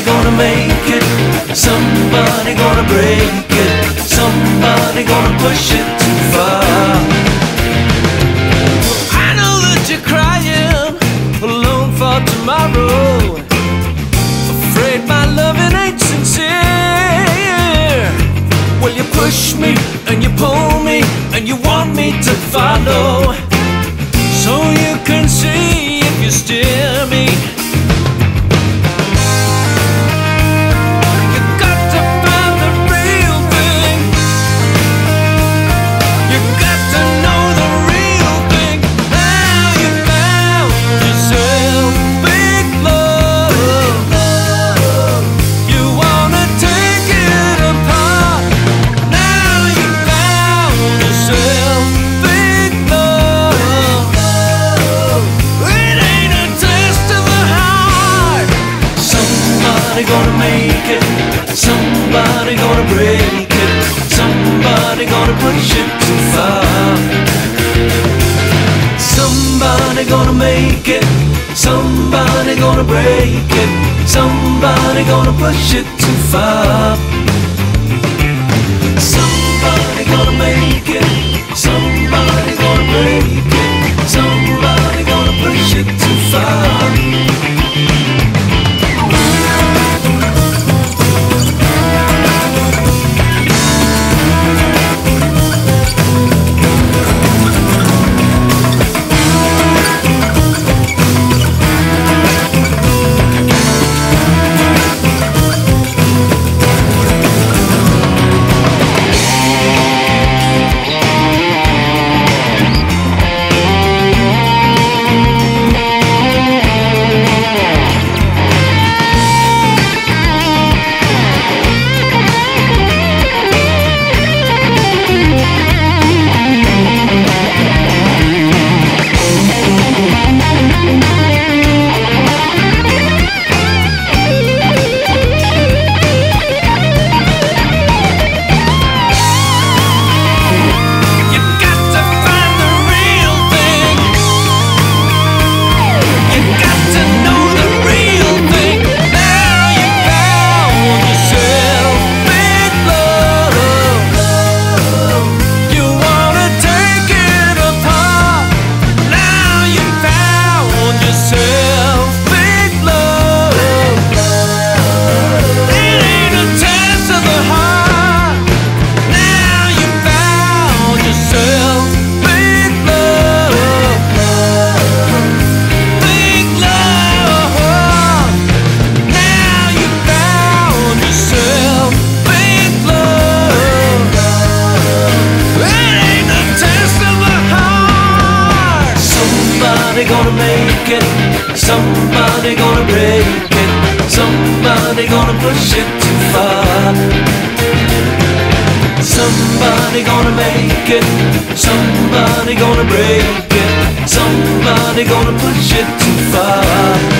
make it. Somebody gonna break it. Somebody gonna push it too far. I know that you're crying alone for tomorrow. Afraid my loving ain't sincere. Well, you push me and you pull me and you want me to follow. It. Somebody gonna break it. Somebody gonna push it too far. Somebody gonna make it. Somebody gonna break it. Somebody gonna push it too far. Somebody gonna make it. Somebody gonna break it. Somebody gonna push it too far. Somebody gonna make it. Somebody gonna break it. Somebody gonna push it too far.